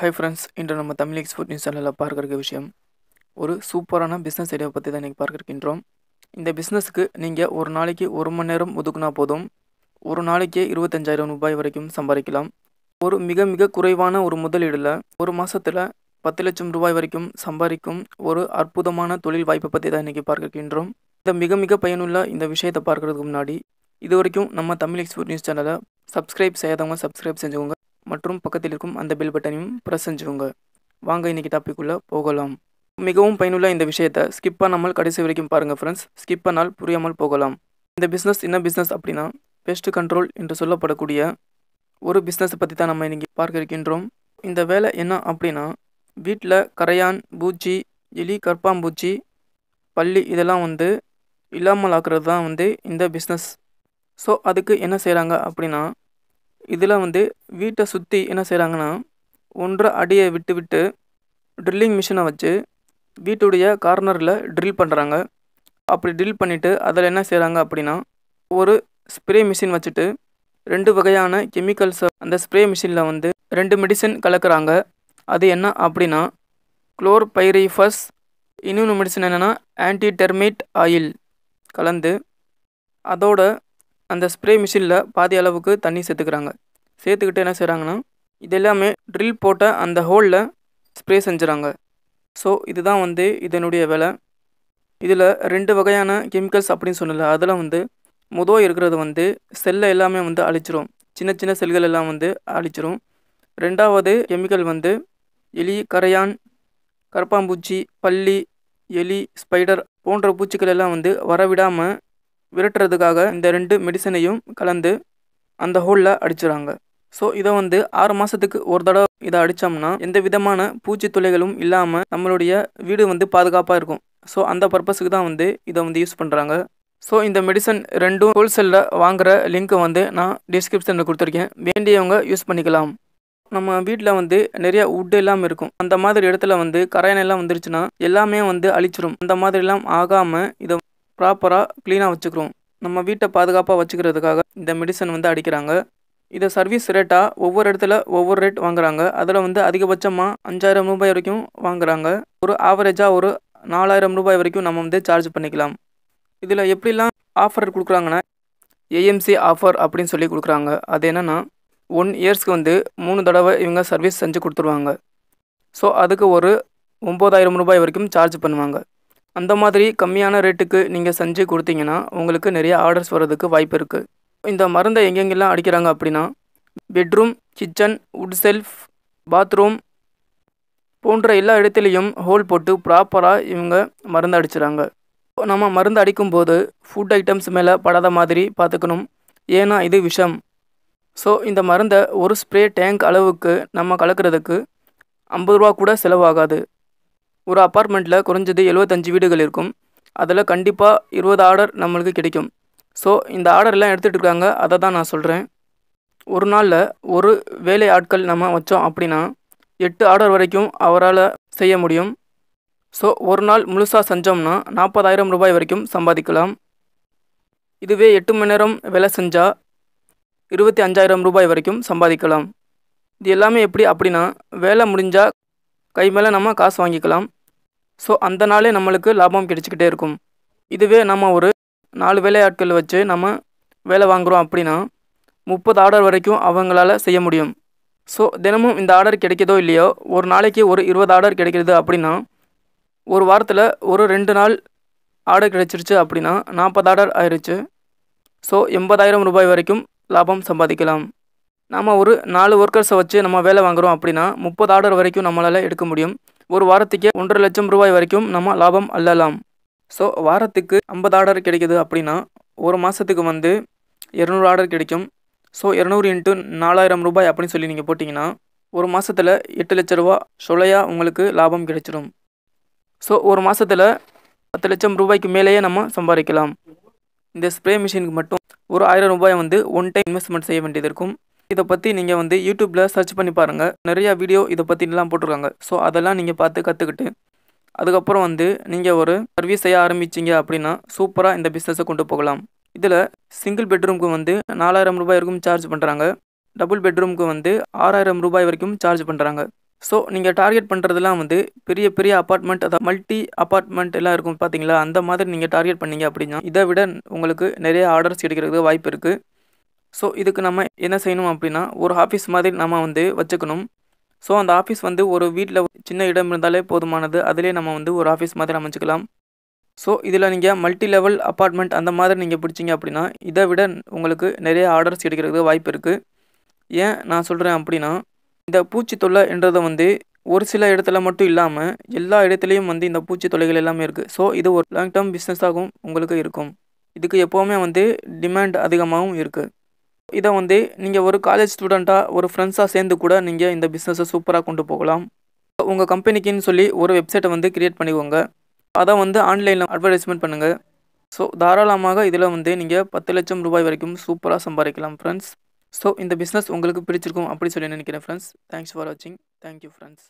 Hi friends இன்று நம்ம Tamil export news சேனலில் பார்க்க விஷயம். ஒரு சூப்பரான பிஸ்னஸ் ஐடியாவை பற்றி தான் இன்றைக்கி பார்க்க இருக்கின்றோம் இந்த பிஸ்னஸுக்கு நீங்கள் ஒரு நாளைக்கு ஒரு மணி நேரம் ஒதுக்குனா போதும். ஒரு நாளைக்கே இருபத்தஞ்சாயிரம் ரூபாய் வரைக்கும் சம்பாதிக்கலாம். ஒரு மிக மிக குறைவான ஒரு முதலீடில் ஒரு மாதத்தில் பத்து லட்சம் ரூபாய் வரைக்கும் சம்பாதிக்கும் ஒரு அற்புதமான தொழில் வாய்ப்பை பற்றி தான் இன்றைக்கி பார்க்க இருக்கின்றோம் இந்த மிக மிக பயனுள்ள இந்த விஷயத்தை பார்க்குறதுக்கு முன்னாடி இது வரைக்கும் நம்ம தமிழ் எக்ஸ்போர்ட் நியூஸ் சேனலை சப்ஸ்கிரைப் செய்யாதவங்க சப்ஸ்கிரைப் செஞ்சுக்கோங்க. மற்றும் பக்கத்தில் இருக்கும் அந்த பெல் பட்டனையும் ப்ரெஸ் செஞ்சுருங்க. வாங்க இன்றைக்கி டாப்பிக்குள்ளே போகலாம். மிகவும் பயனுள்ள இந்த விஷயத்தை ஸ்கிப் பண்ணாமல் கடைசி வரைக்கும் பாருங்கள் ஃப்ரெண்ட்ஸ் ஸ்கிப் பண்ணால் புரியாமல் போகலாம். இந்த பிஸ்னஸ் என்ன பிஸ்னஸ் அப்படின்னா பெஸ்ட் கண்ட்ரோல் என்று சொல்லப்படக்கூடிய ஒரு பிஸ்னஸை பற்றி தான் நம்ம இன்றைக்கி பார்க்க இருக்கின்றோம். இந்த வேலை என்ன அப்படின்னா வீட்டில் கரையான் பூச்சி எலி கற்பாம்பூச்சி பள்ளி இதெல்லாம் வந்து இல்லாமல் ஆக்குறது தான் வந்து இந்த பிஸ்னஸ் ஸோ அதுக்கு என்ன செய்கிறாங்க அப்படின்னா இதில் வந்து வீட்டை சுற்றி என்ன செய்கிறாங்கன்னா ஒன்றரை அடியை விட்டு விட்டு ட்ரில்லிங் மிஷினை வச்சு வீட்டுடைய கார்னரில் ட்ரில் பண்ணுறாங்க அப்படி ட்ரில் பண்ணிவிட்டு அதில் என்ன செய்கிறாங்க அப்படின்னா ஒரு ஸ்ப்ரே மிஷின் வச்சுட்டு ரெண்டு வகையான கெமிக்கல்ஸை அந்த ஸ்ப்ரே மிஷினில் வந்து ரெண்டு மெடிசன் கலக்கிறாங்க. அது என்ன அப்படின்னா குளோர் பைரிஃபஸ் இன்னொன்று மெடிசன் என்னென்னா ஆன்டி டெர்மேட் ஆயில் கலந்து அதோட அந்த ஸ்ப்ரே மிஷினில் பாதி அளவுக்கு தண்ணி சேர்த்துக்கிறாங்க. சேர்த்துக்கிட்டு என்ன செய்கிறாங்கன்னா இது எல்லாமே ட்ரில் போட்ட அந்த ஹோலில் ஸ்ப்ரே செஞ்சுறாங்க. ஸோ இதுதான் வந்து இதனுடைய வேலை. இதில் ரெண்டு வகையான கெமிக்கல்ஸ் அப்படின்னு சொன்னல அதில் வந்து முதல் இருக்கிறது வந்து செல்லை எல்லாமே வந்து அழிச்சிரும். சின்ன சின்ன செல்கள் எல்லாம் வந்து அழிச்சிரும். ரெண்டாவது கெமிக்கல் வந்து எலி கரையான் கரப்பாம்பூச்சி பல்லி எலி ஸ்பைடர் போன்ற பூச்சிகள் எல்லாம் வந்து வரவிடாமல் விரட்டுறதுக்காக இந்த ரெண்டு மெடிசனையும் கலந்து அந்த ஹோலில் அடிச்சிடறாங்க. ஸோ இதை வந்து ஆறு மாதத்துக்கு ஒரு தடவை இதை அடித்தோம்னா எந்த விதமான பூச்சி துளைகளும் இல்லாமல் நம்மளுடைய வீடு வந்து பாதுகாப்பாக இருக்கும். ஸோ அந்த பர்பஸுக்கு தான் வந்து இதை வந்து யூஸ் பண்ணுறாங்க ஸோ இந்த மெடிசன் ரெண்டும் ஹோல்சேலில் வாங்குகிற லிங்க்கை வந்து நான் டிஸ்கிரிப்ஷனில் கொடுத்துருக்கேன். வேண்டியவங்க யூஸ் பண்ணிக்கலாம். நம்ம வீட்டில் வந்து நிறைய உட் எல்லாம் இருக்கும். அந்த மாதிரி இடத்துல வந்து கரையான் எல்லாம் வந்துருச்சுன்னா எல்லாமே வந்து அழிச்சிரும். அந்த மாதிரிலாம் ஆகாமல் இதை ப்ராப்பராக க்ளீனாக வச்சுக்கிறோம். நம்ம வீட்டை பாதுகாப்பாக வச்சுக்கிறதுக்காக இந்த மெடிசன் வந்து அடிக்கிறாங்க. இதை சர்வீஸ் ரேட்டாக ஒவ்வொரு இடத்துல ஒவ்வொரு ரேட் வாங்குறாங்க. அதில் வந்து அதிகபட்சமாக அஞ்சாயிரம் ரூபாய் வரைக்கும் வாங்குறாங்க. ஒரு ஆவரேஜாக ஒரு நாலாயிரம் ரூபாய் வரைக்கும் நம்ம வந்து சார்ஜ் பண்ணிக்கலாம். இதில் எப்படிலாம் ஆஃபர் கொடுக்குறாங்கன்னா ஏஎம்சி ஆஃபர் அப்படின்னு சொல்லி கொடுக்குறாங்க. அது என்னென்னா ஒன் இயர்ஸ்க்கு வந்து மூணு தடவை இவங்க சர்வீஸ் செஞ்சு கொடுத்துருவாங்க. ஸோ அதுக்கு ஒரு ஒம்பதாயிரம் ரூபாய் வரைக்கும் சார்ஜ் பண்ணுவாங்க. அந்த மாதிரி கம்மியான ரேட்டுக்கு நீங்கள் செஞ்சு கொடுத்தீங்கன்னா உங்களுக்கு நிறைய ஆர்டர்ஸ் வர்றதுக்கு வாய்ப்பு இருக்குது இந்த மருந்தை எங்கெங்கெல்லாம் அடிக்கிறாங்க அப்படின்னா bedroom kitchen wood shelf bathroom போன்ற எல்லா இடத்துலையும் ஹோல் போட்டு ப்ராப்பராக இவங்க மருந்து அடிச்சிடறாங்க நம்ம மருந்து அடிக்கும்போது ஃபுட் ஐட்டம்ஸ் மேலே படாத மாதிரி பார்த்துக்கணும். ஏன்னா இது விஷம். ஸோ இந்த மருந்தை ஒரு ஸ்ப்ரே டேங்க் அளவுக்கு நம்ம கலக்கிறதுக்கு ஐம்பது ரூபா கூட செலவாகாது. ஒரு அப்பார்ட்மெண்ட்டில் குறைஞ்சது எழுபத்தஞ்சு வீடுகள் இருக்கும். அதில் கண்டிப்பாக இருபது ஆர்டர் நம்மளுக்கு கிடைக்கும். ஸோ இந்த ஆர்டர்லாம் எடுத்துகிட்டு இருக்காங்க. அதை தான் நான் சொல்கிறேன் ஒரு நாளில் ஒரு வேலை ஆட்கள் நம்ம வச்சோம் அப்படின்னா எட்டு ஆர்டர் வரைக்கும் அவரால் செய்ய முடியும். ஸோ ஒரு நாள் முழுசாக செஞ்சோம்னா நாற்பதாயிரம் ரூபாய் வரைக்கும் சம்பாதிக்கலாம். இதுவே எட்டு மணி நேரம் வேலை செஞ்சால் இருபத்தி அஞ்சாயிரம் ரூபாய் வரைக்கும் சம்பாதிக்கலாம். இது எல்லாமே எப்படி அப்படின்னா வேலை முடிஞ்சால் கை மேலே நம்ம காசு வாங்கிக்கலாம். ஸோ அந்த நாளே நம்மளுக்கு லாபம் கிடைச்சிக்கிட்டே இருக்கும். இதுவே நம்ம ஒரு நாலு வேலையாட்கள் வச்சு நம்ம வேலை வாங்குகிறோம் அப்படின்னா முப்பது ஆர்டர் வரைக்கும் அவங்களால செய்ய முடியும். ஸோ தினமும் இந்த ஆர்டர் கிடைக்கிதோ இல்லையோ ஒரு நாளைக்கு ஒரு இருபது ஆர்டர் கிடைக்கிறது அப்படின்னா ஒரு வாரத்தில் ஒரு ரெண்டு நாள் ஆர்டர் கிடைச்சிருச்சு அப்படின்னா நாற்பது ஆர்டர் ஆயிடுச்சு ஸோ எண்பதாயிரம் ரூபாய் வரைக்கும் லாபம் சம்பாதிக்கலாம். நாம் ஒரு நாலு ஒர்க்கர்ஸை வச்சு நம்ம வேலை வாங்குகிறோம் அப்படின்னா முப்பது ஆர்டர் வரைக்கும் நம்மளால் எடுக்க முடியும். ஒரு வாரத்துக்கே ஒன்றரை லட்சம் ரூபாய் வரைக்கும் நம்ம லாபம் அல்லலாம் ஸோ வாரத்துக்கு ஐம்பது ஆர்டர் கிடைக்குது அப்படின்னா ஒரு மாதத்துக்கு வந்து இரநூறு ஆர்டர் கிடைக்கும். ஸோ இரநூறு இன்ட்டு நாலாயிரம் ரூபாய் அப்படின்னு சொல்லி நீங்கள் போட்டிங்கன்னா ஒரு மாதத்தில் எட்டு லட்ச ரூபா சொலையாக உங்களுக்கு லாபம் கிடைச்சிடும் ஸோ ஒரு மாதத்தில் பத்து லட்சம் ரூபாய்க்கு மேலேயே நம்ம சம்பாதிக்கலாம். இந்த ஸ்ப்ரே மிஷினுக்கு மட்டும் ஒரு ஆயிரம் ரூபாய் வந்து ஒன் டைம் இன்வெஸ்ட்மெண்ட் செய்ய வேண்டியது இருக்கும். இதை பற்றி நீங்கள் வந்து யூடியூப்பில் சர்ச் பண்ணி பாருங்கள் நிறையா வீடியோ இதை பற்றிலாம் போட்டிருக்காங்க. ஸோ அதெல்லாம் நீங்கள் பார்த்து கற்றுக்கிட்டு அதுக்கப்புறம் வந்து நீங்கள் ஒரு சர்வீஸ் செய்ய ஆரம்பிச்சிங்க அப்படின்னா சூப்பராக இந்த பிஸ்னஸை கொண்டு போகலாம். இதில் சிங்கிள் பெட்ரூம்க்கு வந்து நாலாயிரம் ரூபாய் வரைக்கும் சார்ஜ் பண்ணுறாங்க டபுள் பெட்ரூம்க்கு வந்து ஆறாயிரம் ரூபாய் வரைக்கும் சார்ஜ் பண்ணுறாங்க ஸோ நீங்கள் டார்கெட் பண்ணுறதுலாம் வந்து பெரிய பெரிய அப்பார்ட்மெண்ட் அதாவது மல்டி அப்பார்ட்மெண்ட் எல்லாம் இருக்கும் பார்த்தீங்களா அந்த மாதிரி நீங்கள் டார்கெட் பண்ணீங்க அப்படின்னா இதை விட உங்களுக்கு நிறைய ஆர்டர்ஸ் கிடைக்கிறதுக்கு வாய்ப்பு இருக்குது ஸோ இதுக்கு நம்ம என்ன செய்யணும் அப்படின்னா ஒரு ஆஃபீஸ் மாதிரி நம்ம வந்து வச்சுக்கணும். ஸோ அந்த ஆஃபீஸ் வந்து ஒரு வீட்டில் சின்ன இடம் இருந்தாலே போதுமானது. அதிலே நம்ம வந்து ஒரு ஆஃபீஸ் மாதிரி அமைச்சிக்கலாம். ஸோ இதில் நீங்கள் மல்டி லெவல் அப்பார்ட்மெண்ட் அந்த மாதிரி நீங்கள் பிடிச்சிங்க அப்படின்னா இதை விட உங்களுக்கு நிறைய ஆர்டர்ஸ் கிடைக்கிறதுக்கு வாய்ப்பு இருக்குது ஏன் நான் சொல்கிறேன் அப்படின்னா இந்த பூச்சி தொல்லை என்றதை வந்து ஒரு சில இடத்துல மட்டும் இல்லாமல் எல்லா இடத்துலையும் வந்து இந்த பூச்சி தொல்லைகள் எல்லாமே இருக்குது ஸோ இது ஒரு லாங் டேர்ம் பிஸ்னஸாகவும் உங்களுக்கு இருக்கும். இதுக்கு எப்போவுமே வந்து டிமாண்ட் அதிகமாகவும் இருக்குது இதை வந்து நீங்கள் ஒரு காலேஜ் ஸ்டூடெண்ட்டாக ஒரு ஃப்ரெண்ட்ஸாக சேர்ந்து கூட நீங்கள் இந்த பிஸ்னஸை சூப்பராக கொண்டு போகலாம். உங்கள் கம்பெனிக்குன்னு சொல்லி ஒரு வெப்சைட்டை வந்து க்ரியேட் பண்ணிக்கோங்க. அதை வந்து ஆன்லைனில் அட்வர்டைஸ்மெண்ட் பண்ணுங்கள் ஸோ தாராளமாக இதில் வந்து நீங்கள் பத்து லட்சம் ரூபாய் வரைக்கும் சூப்பராக சம்பாதிக்கலாம் ஃப்ரெண்ட்ஸ் ஸோ இந்த பிஸ்னஸ் உங்களுக்கு பிடிச்சிருக்கும் அப்படி சொல்லி நினைக்கிறேன் ஃப்ரெண்ட்ஸ் தேங்க்ஸ் ஃபார் வாட்சிங் தேங்க்யூ ஃப்ரெண்ட்ஸ்